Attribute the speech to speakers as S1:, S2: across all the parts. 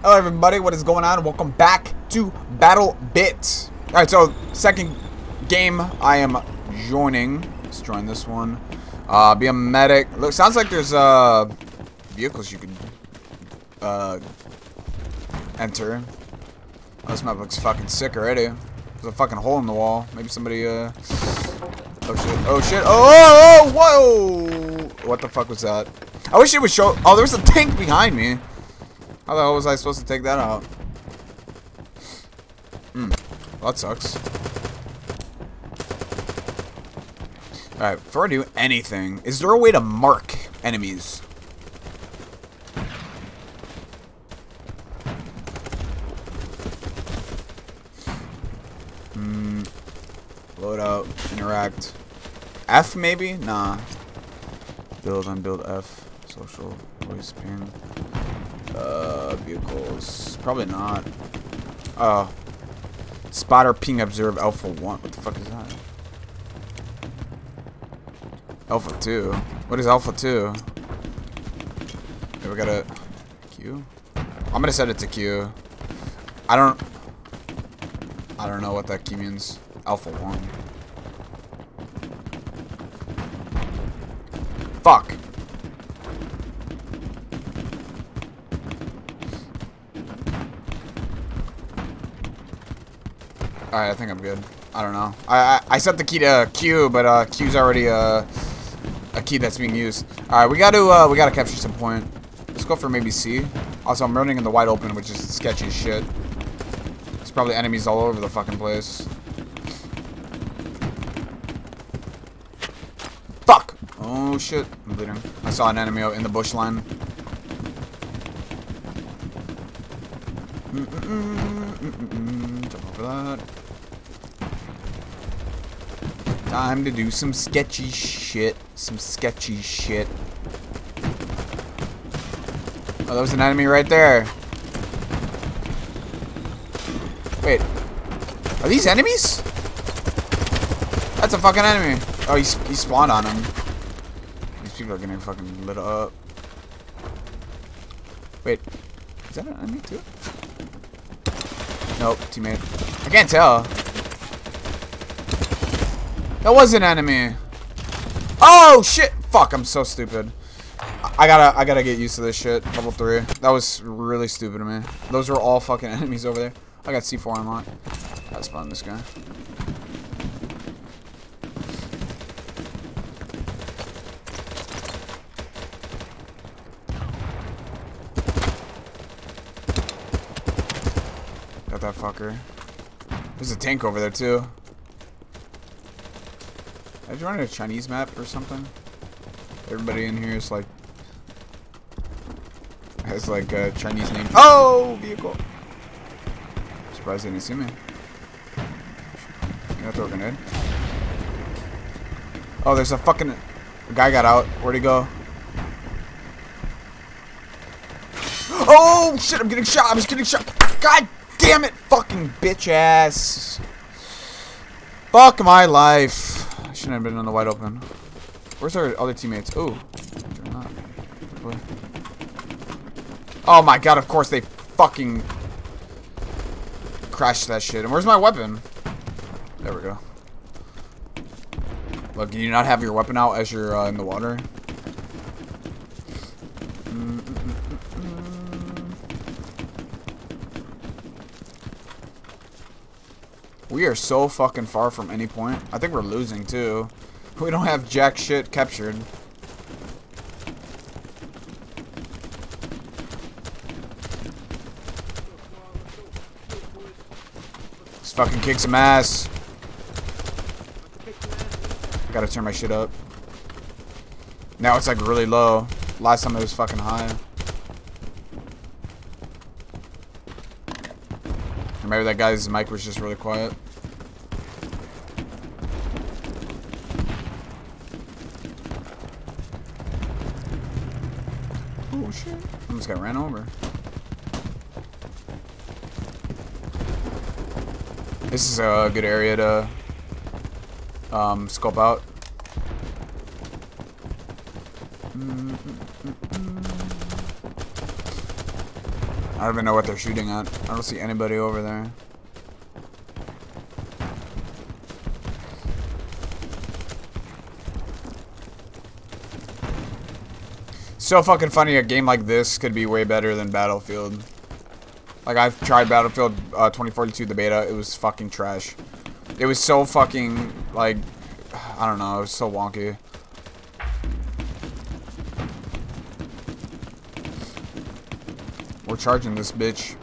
S1: Hello everybody, what is going on? Welcome back to Battle Bit. Alright, so second game I am joining. Let's join this one. Uh, be a medic. Look, sounds like there's uh vehicles you can uh enter. Oh, this map looks fucking sick already. There's a fucking hole in the wall. Maybe somebody uh Oh shit. Oh shit. Oh, oh, oh whoa! What the fuck was that? I wish it would show Oh, there was a tank behind me. How the hell was I supposed to take that out? Hmm. Well, that sucks. Alright, before I do anything, is there a way to mark enemies? Hmm. Load out, interact. F maybe? Nah. Build, unbuild F. Social, voice ping. Uh, vehicles. Probably not. Oh. Spotter ping observe alpha 1. What the fuck is that? Alpha 2. What is alpha 2? Okay, we got a Q. I'm gonna set it to Q. I don't. I don't know what that key means. Alpha 1. Fuck. Alright, I think I'm good. I don't know. I, I, I set the key to Q, but uh, Q's already uh, a key that's being used. Alright, we gotta uh, we gotta capture some point. Let's go for maybe C. Also, I'm running in the wide open, which is sketchy as shit. There's probably enemies all over the fucking place. Fuck! Oh shit, I'm bleeding. I saw an enemy out in the bush line. Mm -mm -mm Jump over that. Time to do some sketchy shit. Some sketchy shit. Oh, there was an enemy right there. Wait. Are these enemies? That's a fucking enemy. Oh, he, he spawned on him. These people are getting fucking lit up. Wait. Is that an enemy too? Nope, teammate. I can't tell. That was an enemy. Oh shit! Fuck! I'm so stupid. I gotta, I gotta get used to this shit. Level three. That was really stupid of me. Those were all fucking enemies over there. I got C4 unlocked. Gotta spawn this guy. Got that fucker. There's a tank over there too. You run a Chinese map or something? Everybody in here is like has like a Chinese name. Oh, vehicle. Surprised they didn't see me. You gonna throw a grenade? Oh, there's a fucking a guy got out. Where'd he go? Oh shit! I'm getting shot. I'm just getting shot. God damn it! Fucking bitch ass. Fuck my life. Shouldn't have been in the wide open. Where's our other teammates? Oh. Oh my god, of course they fucking crashed that shit. And where's my weapon? There we go. Look, do you not have your weapon out as you're uh, in the water? Mm -mm -mm we are so fucking far from any point. I think we're losing too. We don't have jack shit captured. Let's fucking kick some ass. Gotta turn my shit up. Now it's like really low. Last time it was fucking high. That guy's mic was just really quiet. Oh shit. I almost got ran over. This is a good area to um, scope out. I don't even know what they're shooting at. I don't see anybody over there. So fucking funny a game like this could be way better than Battlefield. Like I've tried Battlefield uh, 2042 the beta, it was fucking trash. It was so fucking like I don't know, it was so wonky. We're charging this bitch.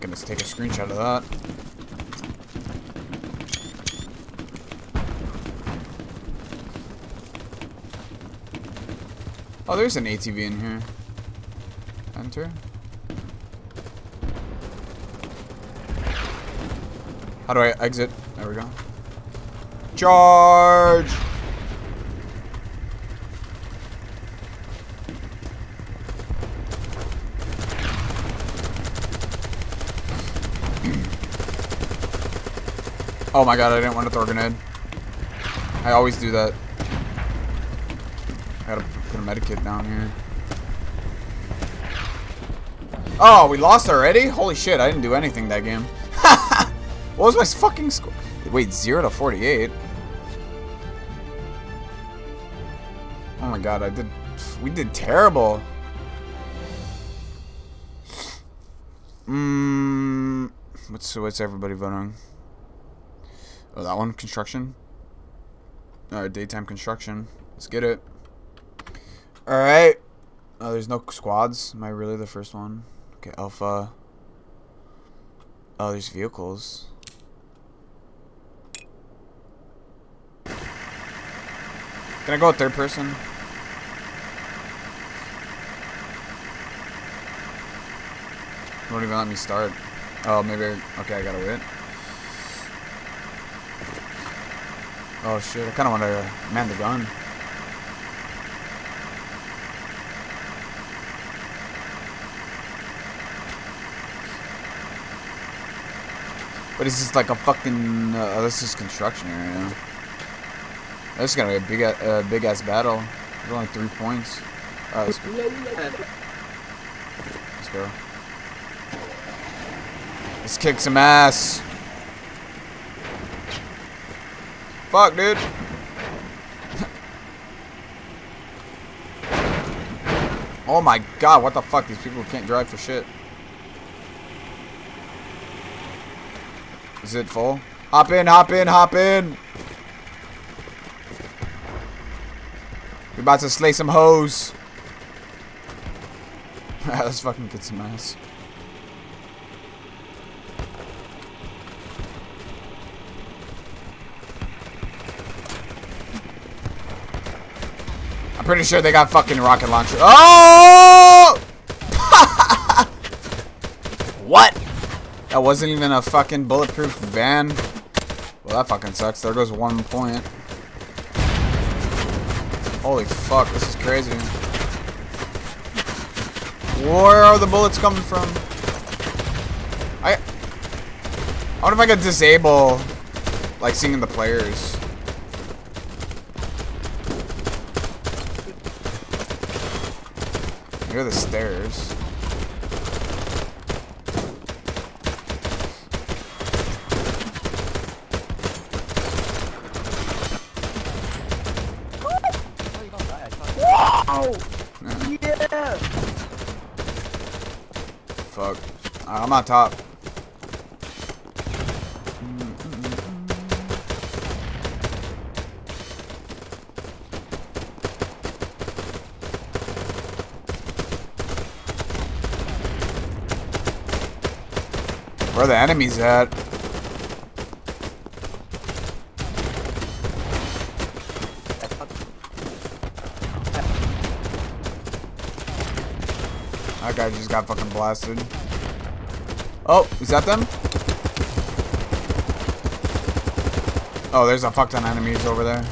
S1: Gonna take a screenshot of that. Oh, there's an ATV in here. Enter. How do I exit? There we go. Charge! oh my god, I didn't want to throw a grenade. I always do that. I gotta put a medikit down here. Oh, we lost already? Holy shit, I didn't do anything that game. what was my fucking score? Wait, 0 to 48? Oh my god, I did... We did terrible. Mmm... What's, what's everybody voting? Oh, that one? Construction? Alright, daytime construction. Let's get it. Alright. Oh, there's no squads. Am I really the first one? Okay, alpha. Oh, there's vehicles. Can I go third person? Won't even let me start. Oh, maybe. Okay, I gotta wait. Oh shit! I kind of want to man the gun. But is this like a fucking? Uh, this is construction area. This is gonna be a big, uh, big ass battle. There's only three points. Alright, let's go. Let's go. Let's kick some ass. Fuck, dude. oh my god, what the fuck? These people can't drive for shit. Is it full? Hop in, hop in, hop in. We're about to slay some hoes. Let's fucking get some ass. Pretty sure they got fucking rocket launcher. Oh! what? That wasn't even a fucking bulletproof van. Well, that fucking sucks. There goes one point. Holy fuck, this is crazy. Where are the bullets coming from? I I wonder if I could disable like seeing the players. Near the stairs.
S2: Yeah!
S1: Fuck. I'm on top. Where the enemies at? That guy just got fucking blasted. Oh, is that them? Oh, there's a fuck ton of enemies over there.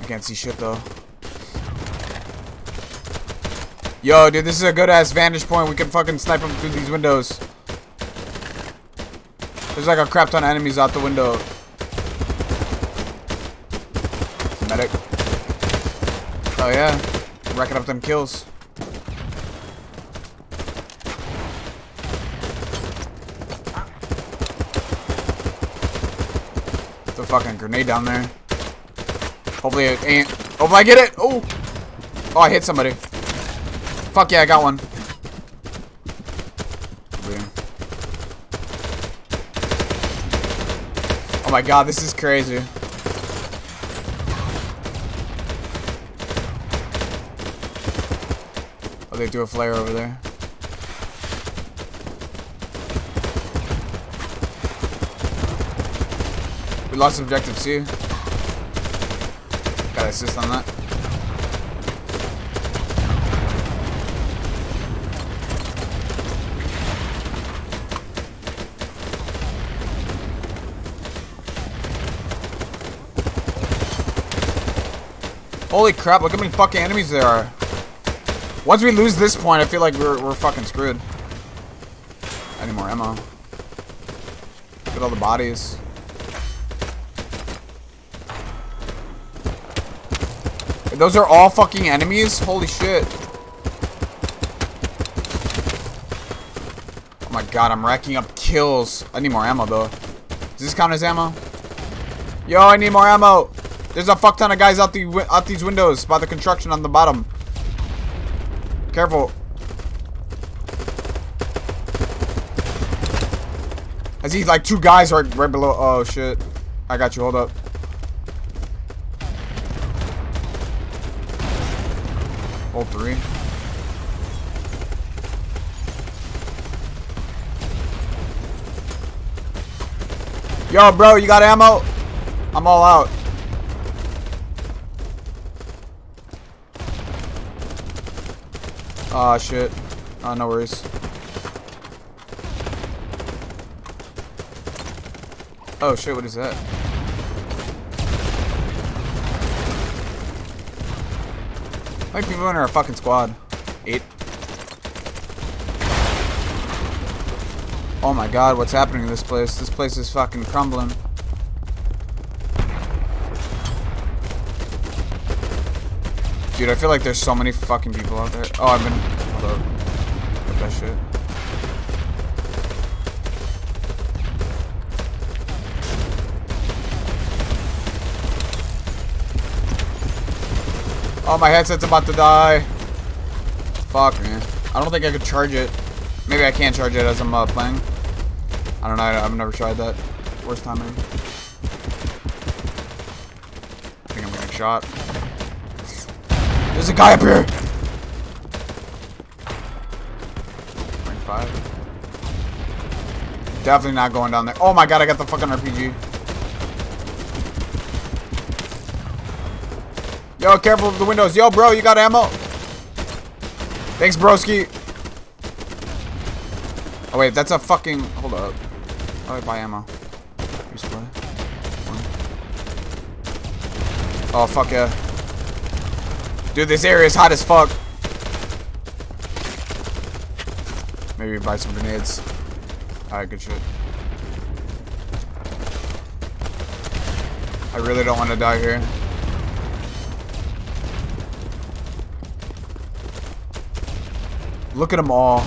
S1: I can't see shit though. Yo, dude, this is a good ass vantage point. We can fucking snipe them through these windows. There's like a crap ton of enemies out the window. Medic. Oh yeah. Racking up them kills. The fucking grenade down there. Hopefully it ain't. Hopefully I get it. Oh. Oh, I hit somebody. Fuck yeah, I got one. Oh my god, this is crazy. Oh, they do a flare over there. We lost objective C. Gotta assist on that. Holy crap, look how many fucking enemies there are. Once we lose this point, I feel like we're, we're fucking screwed. I need more ammo. Look at all the bodies. Those are all fucking enemies? Holy shit. Oh my god, I'm racking up kills. I need more ammo though. Does this count as ammo? Yo, I need more ammo. There's a fuck ton of guys out the out these windows by the construction on the bottom. Careful. I see like two guys right right below. Oh shit! I got you. Hold up. Hold three. Yo, bro, you got ammo? I'm all out. Ah, oh, shit. Oh, no worries. Oh, shit, what is that? How many people in our fucking squad? Eight. Oh my god, what's happening in this place? This place is fucking crumbling. Dude, I feel like there's so many fucking people out there. Oh, I've been... Hold up. That shit. Oh, my headset's about to die. Fuck, man. I don't think I could charge it. Maybe I can't charge it as I'm uh, playing. I don't know. I've never tried that. Worst timing. I think I'm getting shot. There's a guy up here! Rank 5. Definitely not going down there. Oh my god, I got the fucking RPG. Yo, careful of the windows. Yo, bro, you got ammo? Thanks, broski. Oh, wait, that's a fucking... Hold up. Oh, buy ammo. Resupply. Oh, fuck yeah. Dude, this area is hot as fuck. Maybe buy some grenades. Alright, good shit. I really don't want to die here. Look at them all.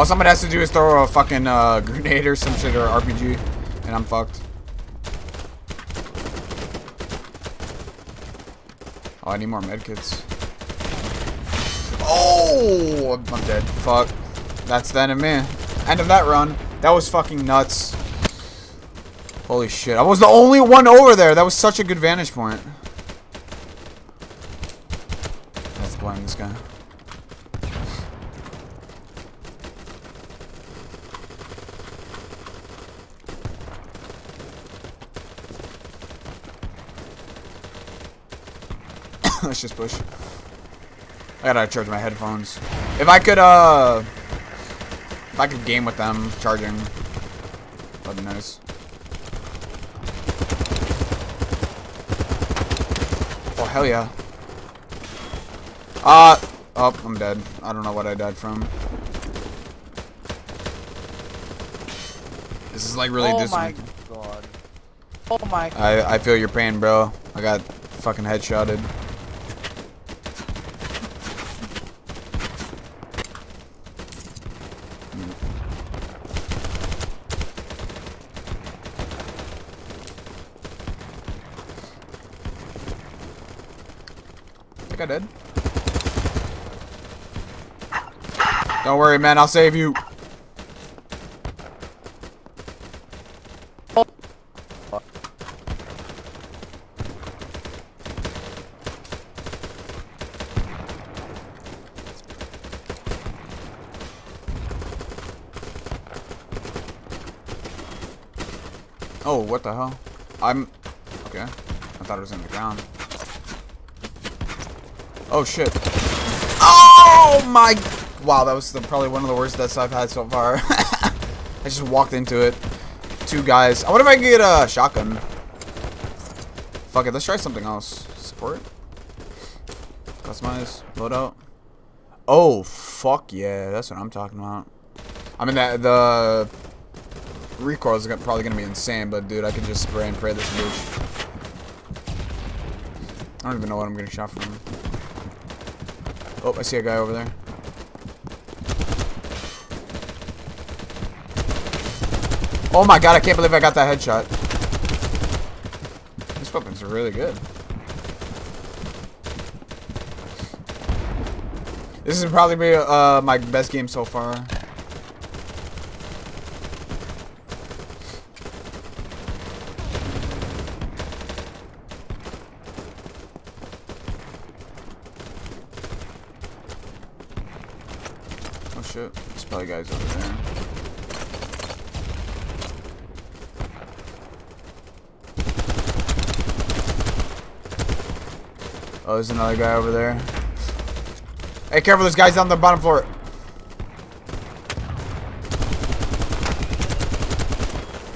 S1: All someone has to do is throw a fucking uh, grenade or some shit or RPG, and I'm fucked. Oh, I need more medkits. Oh, I'm dead. Fuck. That's the end of me. End of that run. That was fucking nuts. Holy shit. I was the only one over there. That was such a good vantage point. Let's blind this guy. Let's just push. I gotta charge my headphones. If I could, uh... If I could game with them charging, that'd be nice. Oh, hell yeah. Uh, oh, I'm dead. I don't know what I died from. This is like really
S2: oh my god. Oh my.
S1: I, I feel your pain, bro. I got fucking headshotted. I think I did. Don't worry, man. I'll save you. Oh, what the hell? I'm... Okay. I thought it was in the ground. Oh, shit. Oh, my... Wow, that was the, probably one of the worst deaths I've had so far. I just walked into it. Two guys. I wonder if I can get a shotgun. Fuck it, let's try something else. Support? Customize? Loadout? Oh, fuck yeah. That's what I'm talking about. I mean, that the recoil is gonna- probably going to be insane, but dude, I can just spray and pray this bitch. I don't even know what I'm getting shot from. Oh, I see a guy over there. Oh my god, I can't believe I got that headshot. These weapons really good. This is probably be, uh, my best game so far. Oh shit, there's probably guys over there. Oh, there's another guy over there. Hey, careful, there's guys on the bottom floor.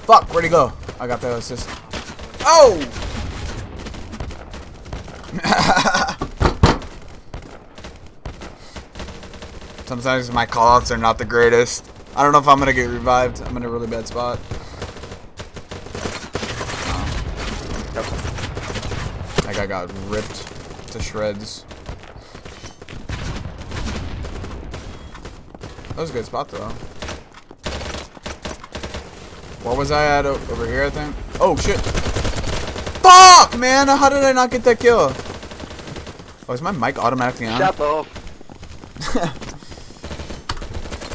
S1: Fuck, where'd he go? I got the assist. Oh! Sometimes my callouts are not the greatest. I don't know if I'm gonna get revived. I'm in a really bad spot. That guy got ripped to shreds. That was a good spot though. Where was I at? Over here, I think. Oh shit! Fuck, man! How did I not get that kill? Oh, is my mic automatically on?
S2: Shut up.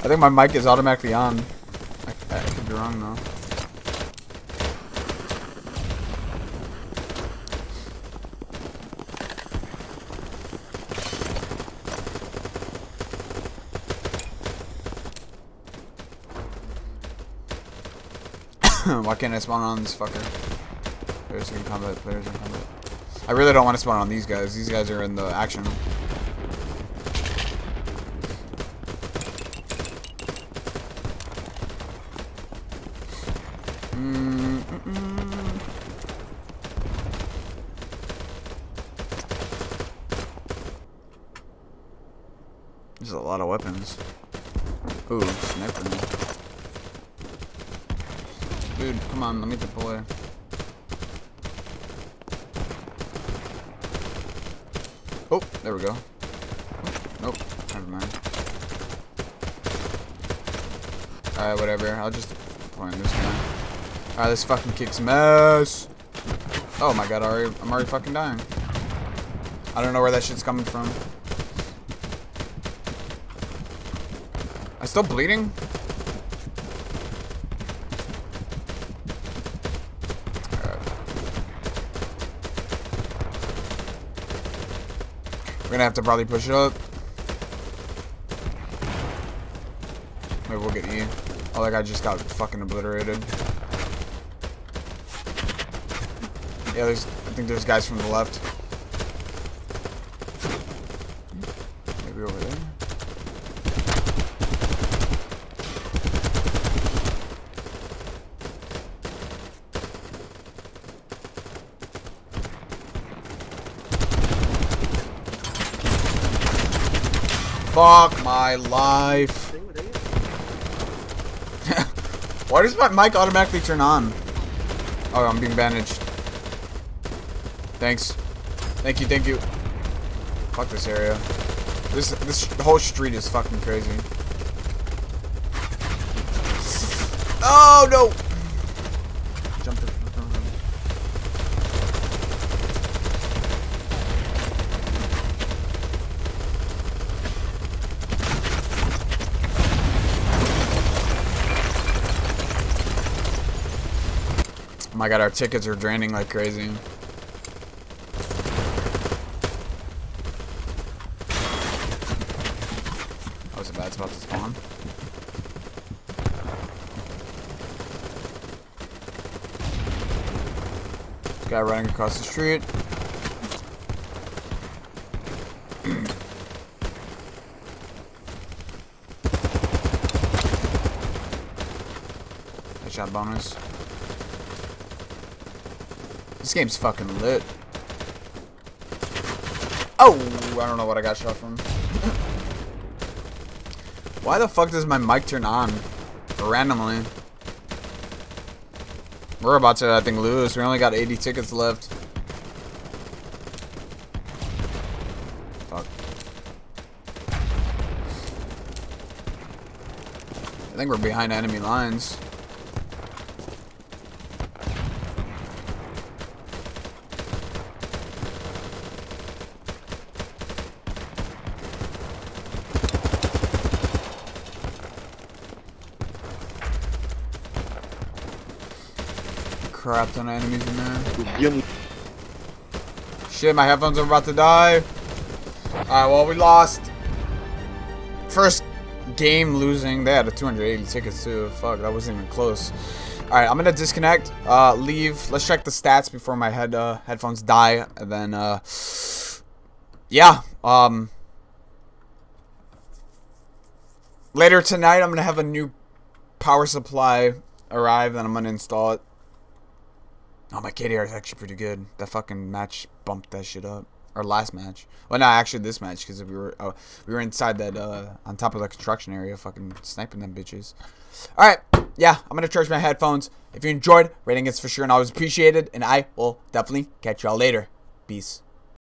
S1: I think my mic is automatically on. I, I could be wrong though. Why can't I spawn on this fucker? Players in combat, players in combat. I really don't want to spawn on these guys. These guys are in the action. Mm, mm, mm. There's a lot of weapons. Ooh, sniper. Come on, let me deploy. Oh, there we go. Oh, nope, never mind. Alright, whatever. I'll just on this guy. Alright, let's fucking kick some ass. Oh my god, already, I'm already fucking dying. I don't know where that shit's coming from. I'm still bleeding? We're gonna have to probably push up. Maybe we'll get E. Oh, that guy just got fucking obliterated. Yeah, there's. I think there's guys from the left. Maybe over there. Fuck my life. Why does my mic automatically turn on? Oh, I'm being bandaged. Thanks. Thank you, thank you. Fuck this area. This this whole street is fucking crazy. Oh no! Jumped it. Oh my god, our tickets are draining like crazy. That was a bad spot to spawn. Guy running across the street. Headshot bonus. This game's fucking lit. Oh, I don't know what I got shot from. Why the fuck does my mic turn on? Randomly. We're about to, I think, lose. We only got 80 tickets left. Fuck. I think we're behind enemy lines. Crap ton of enemies in there.
S3: Yum.
S1: Shit, my headphones are about to die. Alright, well, we lost. First game losing. They had a 280 tickets, too. Fuck, that wasn't even close. Alright, I'm gonna disconnect, uh, leave. Let's check the stats before my head uh, headphones die. And then, uh, yeah. Um, later tonight, I'm gonna have a new power supply arrive, and I'm gonna install it. Oh, my KDR is actually pretty good. That fucking match bumped that shit up. Our last match. Well, no, actually this match because we were uh, we were inside that uh, on top of the construction area, fucking sniping them bitches. All right, yeah, I'm gonna charge my headphones. If you enjoyed, rating is for sure and always appreciated, and I will definitely catch y'all later. Peace.